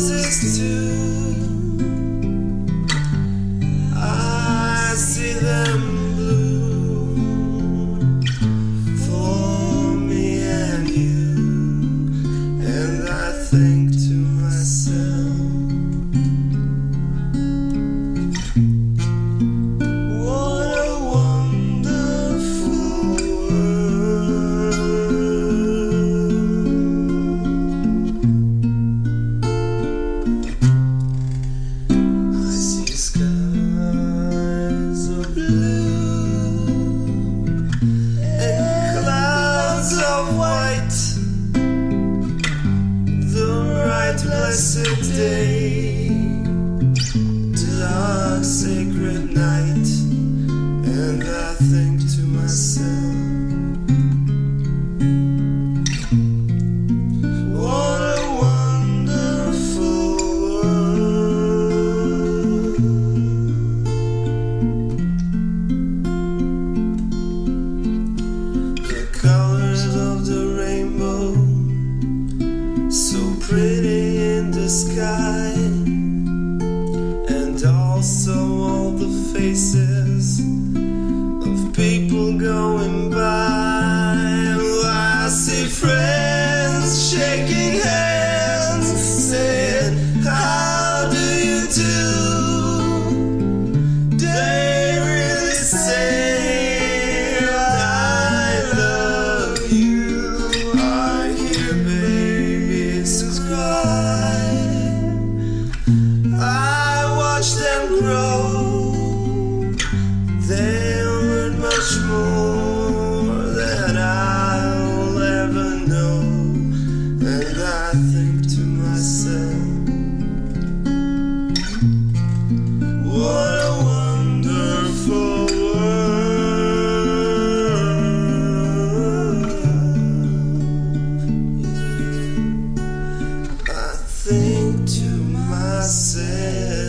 closest to white, the right blessed day. Friends shaking hands, I think to myself, what a wonderful world. I think to myself.